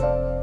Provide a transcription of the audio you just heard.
you